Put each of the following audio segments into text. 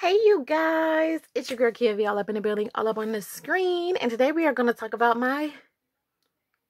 Hey you guys, it's your girl Keah V all up in the building, all up on the screen, and today we are going to talk about my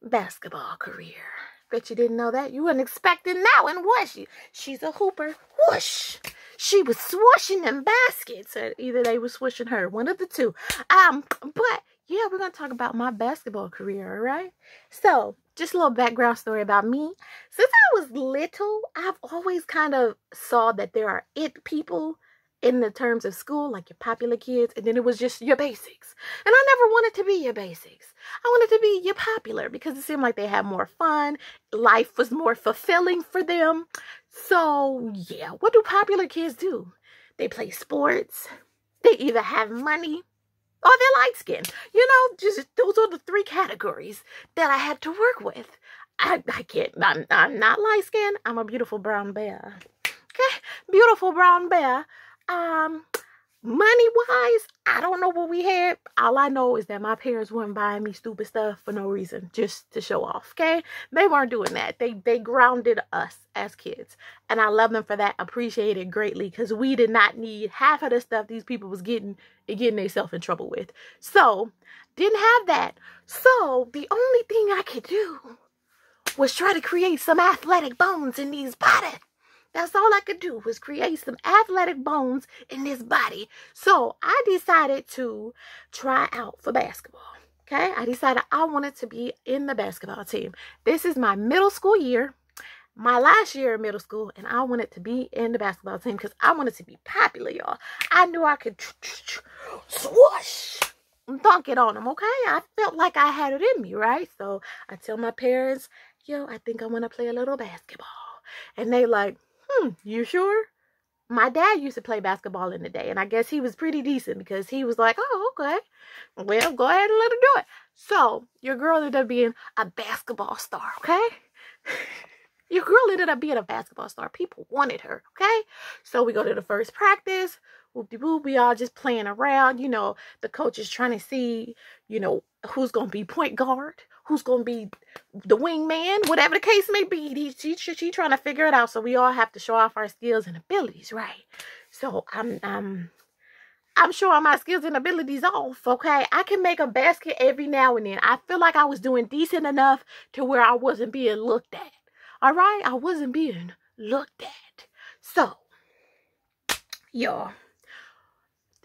basketball career. Bet you didn't know that. You weren't expecting that one, was you? She's a hooper. Whoosh! She was swooshing them baskets. Or either they were swooshing her, one of the two. Um, but yeah, we're going to talk about my basketball career, all right? So, just a little background story about me. Since I was little, I've always kind of saw that there are it people in the terms of school, like your popular kids, and then it was just your basics. And I never wanted to be your basics. I wanted to be your popular because it seemed like they had more fun. Life was more fulfilling for them. So, yeah, what do popular kids do? They play sports. They either have money or they're light skinned. You know, just those are the three categories that I had to work with. I, I can't, I'm, I'm not light skinned. I'm a beautiful brown bear. Okay, beautiful brown bear um, money wise, I don't know what we had. All I know is that my parents weren't buying me stupid stuff for no reason, just to show off. Okay, they weren't doing that. They they grounded us as kids, and I love them for that. Appreciate it greatly because we did not need half of the stuff these people was getting and getting themselves in trouble with. So didn't have that. So the only thing I could do was try to create some athletic bones in these bodies. That's all I could do was create some athletic bones in this body. So I decided to try out for basketball. Okay, I decided I wanted to be in the basketball team. This is my middle school year, my last year in middle school, and I wanted to be in the basketball team because I wanted to be popular, y'all. I knew I could swoosh dunk it on them, okay? I felt like I had it in me, right? So I tell my parents, yo, I think I want to play a little basketball. And they like, hmm, you sure? My dad used to play basketball in the day, and I guess he was pretty decent because he was like, oh, okay. Well, go ahead and let him do it. So, your girl ended up being a basketball star, okay? your girl ended up being a basketball star. People wanted her, okay? So, we go to the first practice. Whoop de whoop, we all just playing around. You know, the coach is trying to see, you know, who's going to be point guard, who's going to be the wingman, whatever the case may be. He, she, she, she trying to figure it out. So we all have to show off our skills and abilities, right? So I'm, um, I'm showing my skills and abilities off, okay? I can make a basket every now and then. I feel like I was doing decent enough to where I wasn't being looked at. All right? I wasn't being looked at. So, y'all,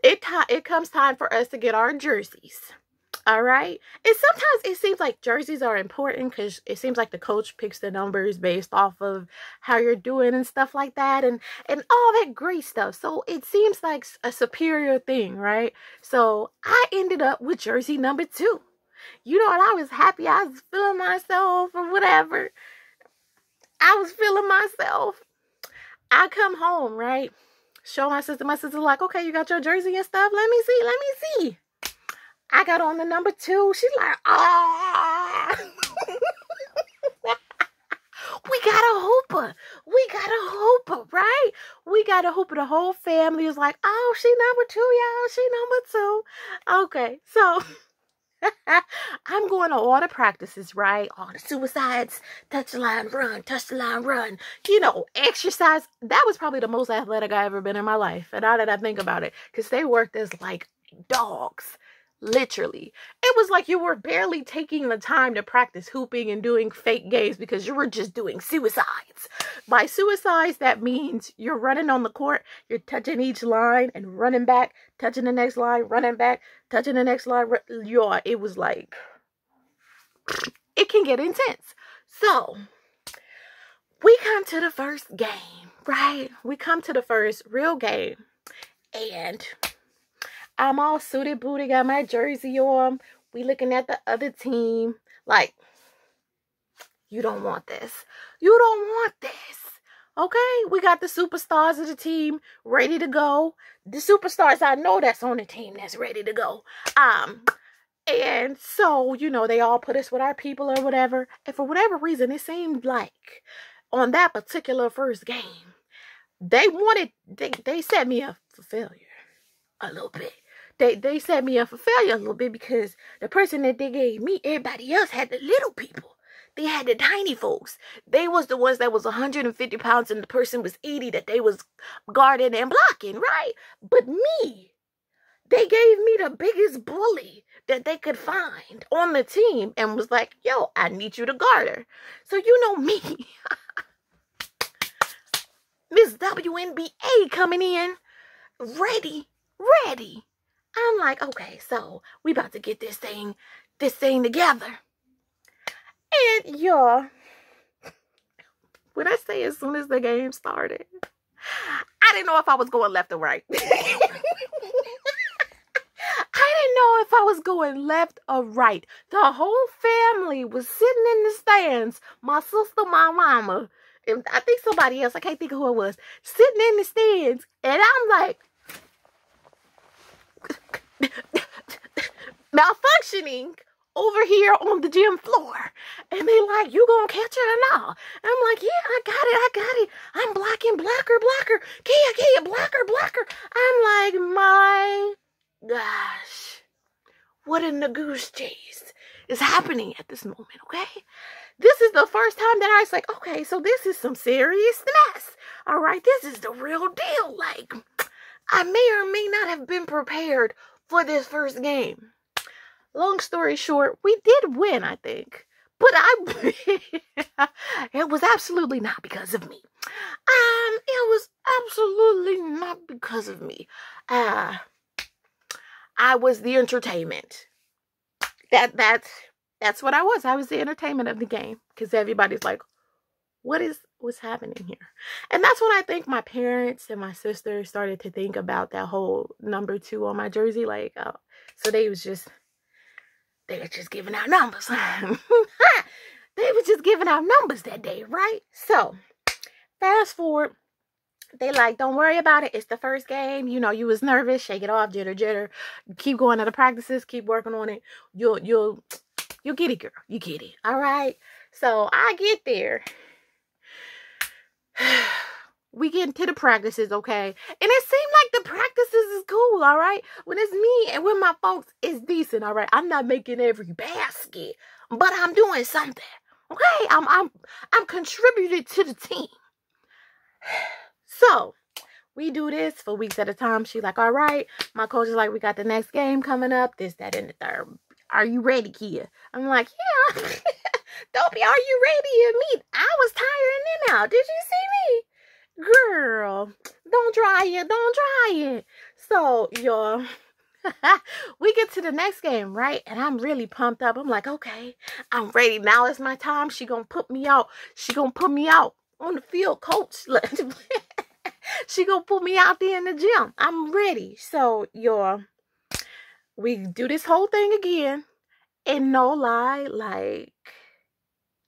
it, it comes time for us to get our jerseys. All right. And sometimes it seems like jerseys are important because it seems like the coach picks the numbers based off of how you're doing and stuff like that and and all that great stuff. So it seems like a superior thing, right? So I ended up with jersey number two. You know, and I was happy. I was feeling myself or whatever. I was feeling myself. I come home, right? Show my sister. My sister's like, okay, you got your jersey and stuff. Let me see. Let me see. I got on the number two. She's like, ah. we got a hooper. We got a hooper, right? We got a hooper. The whole family is like, oh, she number two, y'all. She number two. Okay, so I'm going to all the practices, right? All the suicides, touch the line, run, touch the line, run. You know, exercise. That was probably the most athletic I ever been in my life. And now that I think about it, because they worked as like dogs literally. It was like you were barely taking the time to practice hooping and doing fake games because you were just doing suicides. By suicides, that means you're running on the court, you're touching each line and running back, touching the next line, running back, touching the next line. Yeah, it was like, it can get intense. So, we come to the first game, right? We come to the first real game. And I'm all suited booty, got my jersey on. We looking at the other team. Like, you don't want this. You don't want this. Okay, we got the superstars of the team ready to go. The superstars I know that's on the team that's ready to go. Um, and so, you know, they all put us with our people or whatever. And for whatever reason, it seemed like on that particular first game, they wanted, they, they set me up for failure a little bit they they set me up for failure a little bit because the person that they gave me, everybody else had the little people. they had the tiny folks. They was the ones that was 150 pounds and the person was 80 that they was guarding and blocking, right? But me, they gave me the biggest bully that they could find on the team and was like, yo, I need you to guard her. So you know me. Miss WNBA coming in, ready, ready. I'm like, okay, so we about to get this thing, this thing together. And y'all, when I say as soon as the game started, I didn't know if I was going left or right. I didn't know if I was going left or right. The whole family was sitting in the stands. My sister, my mama, and I think somebody else, I can't think of who it was, sitting in the stands. And I'm like, malfunctioning over here on the gym floor. And they like, you gonna catch it or not? I'm like, yeah, I got it, I got it. I'm blocking blocker, blocker. Keah, Keah, blocker, blocker. I'm like, my gosh. What in the goose chase is happening at this moment, okay? This is the first time that I was like, okay, so this is some serious mess. All right, this is the real deal. Like, I may or may not have been prepared for this first game long story short, we did win, I think. But I it was absolutely not because of me. Um, it was absolutely not because of me. Uh I was the entertainment. That that's that's what I was. I was the entertainment of the game. Because everybody's like, what is what's happening here? And that's when I think my parents and my sister started to think about that whole number two on my jersey. Like, oh, so they was just they were just giving out numbers. they were just giving out numbers that day, right? So, fast forward. They like, don't worry about it. It's the first game. You know, you was nervous. Shake it off, jitter, jitter. Keep going to the practices. Keep working on it. You'll, you'll, you'll get it, girl. You get it. All right. So I get there we get into the practices, okay? And it seemed like the practices is cool, all right? When it's me and with my folks, it's decent, all right? I'm not making every basket, but I'm doing something. Okay? I'm I'm I'm contributed to the team. So we do this for weeks at a time. She's like, all right. My coach is like, we got the next game coming up, this, that, and the third. Are you ready, Keah? I'm like, yeah. Don't be, are you ready to meet? I was tiring them out. Did you see me? Girl, don't try it, don't try it. So, y'all, we get to the next game, right? And I'm really pumped up. I'm like, okay, I'm ready. Now is my time. She gonna put me out. She gonna put me out on the field, coach. she gonna put me out there in the gym. I'm ready. So, y'all, we do this whole thing again. And no lie, like,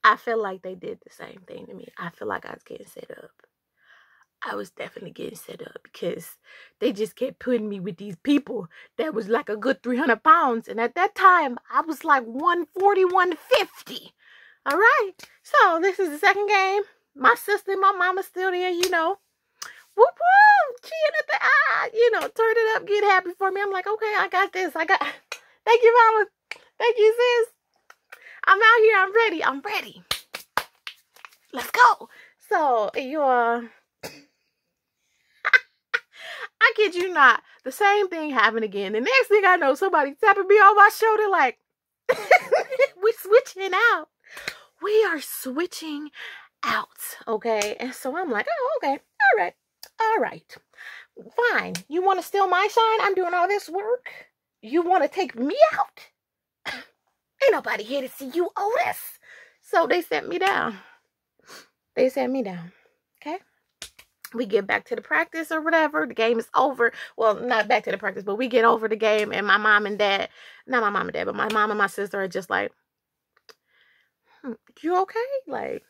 I feel like they did the same thing to me. I feel like I was getting set up. I was definitely getting set up because they just kept putting me with these people that was like a good 300 pounds. And at that time, I was like 140, 150. All right. So this is the second game. My sister and my mama's still there, you know. Whoop whoop. Cheering at the eye. You know, turn it up, get happy for me. I'm like, okay, I got this. I got thank you, mama. Thank you, sis. I'm out here. I'm ready. I'm ready. Let's go. So you're I kid you not. The same thing happened again. The next thing I know, somebody tapping me on my shoulder like, we switching out. We are switching out. Okay. And so I'm like, oh, okay. All right. All right. Fine. You want to steal my shine? I'm doing all this work. You want to take me out? Ain't nobody here to see you, Otis. So they sent me down. They sent me down. We get back to the practice or whatever. The game is over. Well, not back to the practice, but we get over the game, and my mom and dad, not my mom and dad, but my mom and my sister are just like, hmm, "You okay? Like,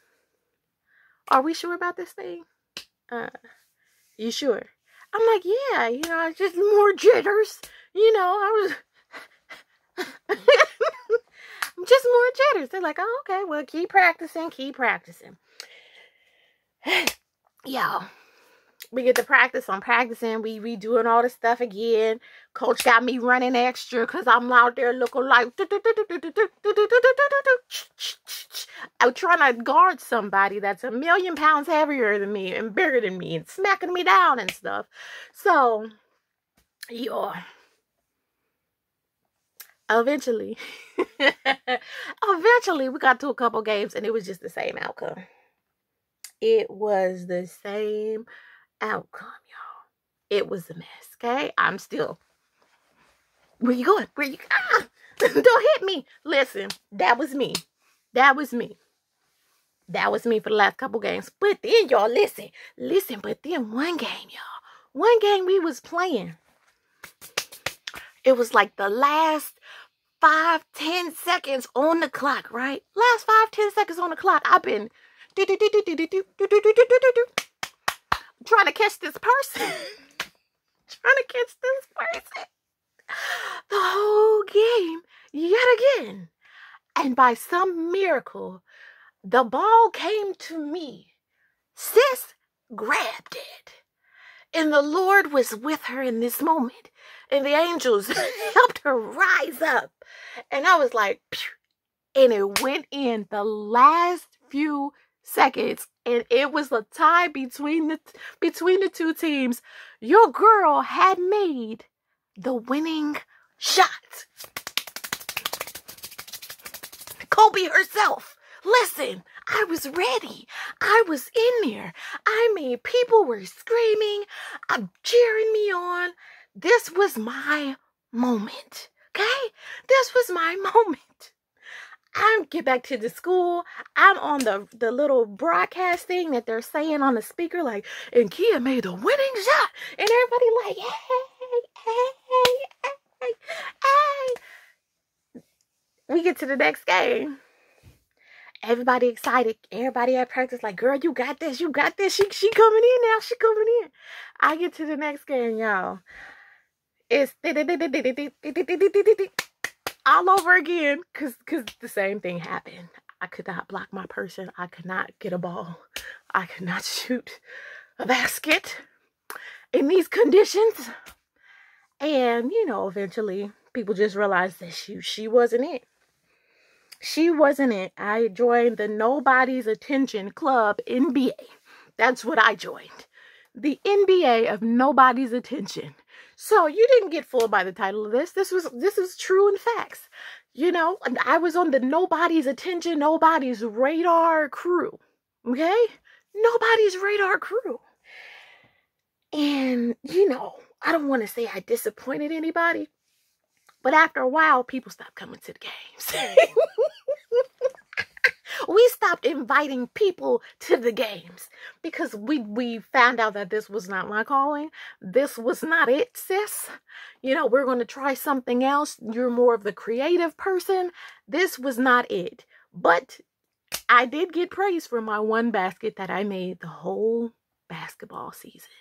are we sure about this thing? Uh, you sure?" I'm like, "Yeah, you know, it's just more jitters. You know, I was." just more jitters. They're like, oh, okay, well, keep practicing, keep practicing. Y'all, we get to practice. I'm practicing. We redoing all the stuff again. Coach got me running extra because I'm out there looking like I'm trying to guard somebody that's a million pounds heavier than me and bigger than me and smacking me down and stuff. So, yeah. Eventually, eventually, we got to a couple games and it was just the same outcome. It was the same outcome, y'all. It was a mess, okay? I'm still. Where you going? Where you? Ah! Don't hit me. Listen, that was me. That was me. That was me for the last couple games. But then, y'all, listen. Listen, but then one game, y'all. One game we was playing. It was like the last five, ten seconds on the clock, right? Last five, ten seconds on the clock. I've been trying to catch this person. trying to catch this person. The whole game, yet again. And by some miracle, the ball came to me. Sis grabbed it. And the Lord was with her in this moment. And the angels helped her rise up. And I was like, and it went in the last few seconds and it was a tie between the between the two teams your girl had made the winning shot kobe herself. Listen i was ready. I was in there. I mean people were screaming. I'm cheering me on. This was my moment okay? This was my moment. I get back to the school. I'm on the the little broadcast thing that they're saying on the speaker, like, and Keah made the winning shot, and everybody like, hey, hey, hey, hey. We get to the next game. Everybody excited. Everybody at practice, like, girl, you got this, you got this. She she coming in now. She coming in. I get to the next game, y'all. It's all over again because because the same thing happened. I could not block my person. I could not get a ball. I could not shoot a basket in these conditions. And, you know, eventually people just realized that she, she wasn't it. She wasn't it. I joined the Nobody's Attention Club NBA. That's what I joined. The NBA of Nobody's Attention. So you didn't get fooled by the title of this. This was this is true and facts. You know, I was on the nobody's attention, nobody's radar crew. Okay? Nobody's radar crew. And, you know, I don't want to say I disappointed anybody, but after a while, people stopped coming to the games. we stopped inviting people to the games because we we found out that this was not my calling. This was not it, sis. You know, we're going to try something else. You're more of the creative person. This was not it. But I did get praise for my one basket that I made the whole basketball season.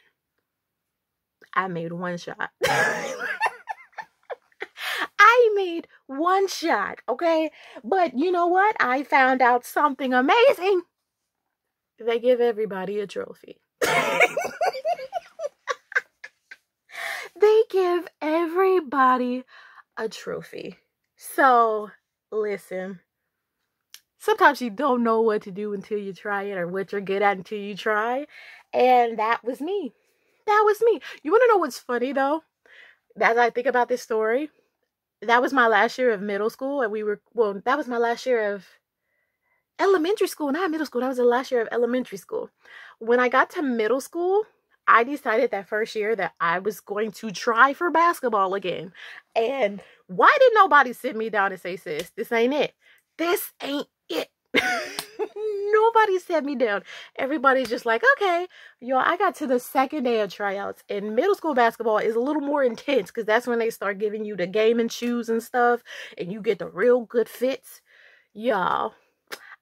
I made one shot. I made one shot, okay? But you know what? I found out something amazing. They give everybody a trophy. they give everybody a trophy. So, listen. Sometimes you don't know what to do until you try it or what you're good at until you try. And that was me. That was me. You want to know what's funny though? As I think about this story, that was my last year of middle school and we were well that was my last year of elementary school not middle school that was the last year of elementary school. When i got to middle school i decided that first year that i was going to try for basketball again. And why did nobody sit me down and say sis this ain't it. This ain't it Nobody set me down. Everybody's just like, okay, y'all, I got to the second day of tryouts, and middle school basketball is a little more intense because that's when they start giving you the gaming shoes and stuff, and you get the real good fits. Y'all,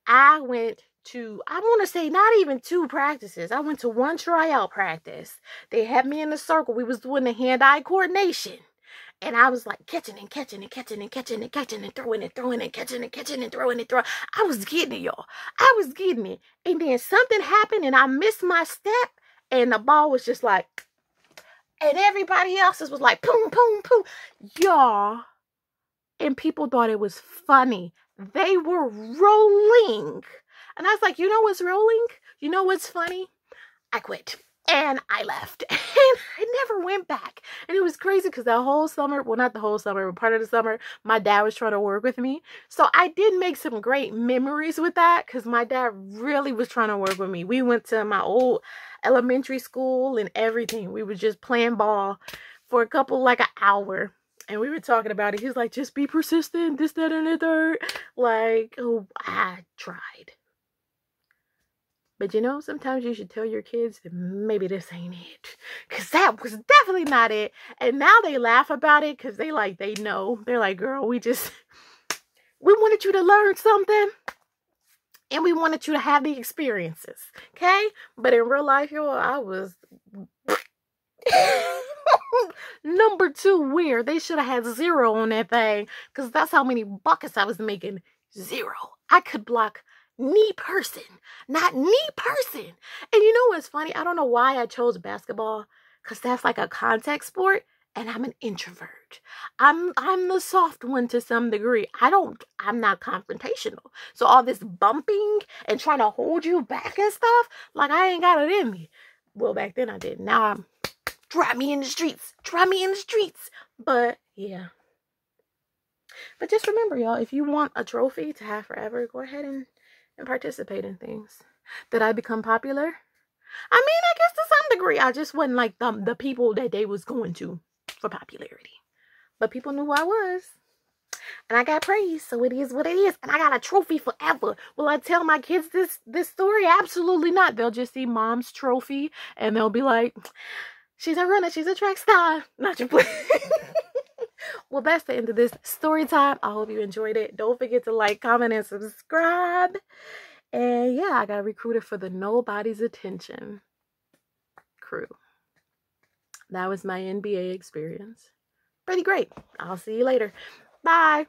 I went to I want to say not even two practices. I went to one tryout practice. They had me in the circle. We was doing the hand-eye coordination. And I was like catching and catching and catching and catching and catching and throwing and throwing and catching and catching and throwing and throwing. I was getting it, y'all. I was getting it. And then something happened and I missed my step and the ball was just like, and everybody else's was like, boom, boom, boom. Y'all. And people thought it was funny. They were rolling. And I was like, you know what's rolling? You know what's funny? I quit and I left and I never went back. And it was crazy because the whole summer, well, not the whole summer, but part of the summer, my dad was trying to work with me. So I did make some great memories with that because my dad really was trying to work with me. We went to my old elementary school and everything. We were just playing ball for a couple, like an hour. And we were talking about it. He was like, just be persistent, this, that, and the third. Like, oh, I tried. But you know, sometimes you should tell your kids that maybe this ain't it. Because that was definitely not it. And now they laugh about it because they like, they know. They're like, girl, we just, we wanted you to learn something. And we wanted you to have the experiences. Okay? But in real life, yo, I was number two weird. They should have had zero on that thing. Because that's how many buckets I was making. Zero. I could block knee person, not knee person. And you know what's funny? I don't know why I chose basketball because that's like a contact sport and I'm an introvert. I'm I'm the soft one to some degree. I don't I'm not confrontational. So all this bumping and trying to hold you back and stuff, like I ain't got it in me. Well, back then I did. Now I'm drop me in the streets. Drop me in the streets. But yeah. But just remember, y'all, if you want a trophy to have forever, go ahead and and participate in things. Did I become popular? I mean, I guess to some degree, I just wasn't like the, the people that they was going to for popularity. But people knew who I was. And I got praise, so it is what it is. And I got a trophy forever. Will I tell my kids this this story? Absolutely not. They'll just see mom's trophy and they'll be like, she's a runner, she's a track star. Not your place. well, that's the end of this story time. I hope you enjoyed it. Don't forget to like, comment, and subscribe. And yeah, I got recruited for the Nobody's Attention crew. That was my NBA experience. Pretty great. I'll see you later. Bye.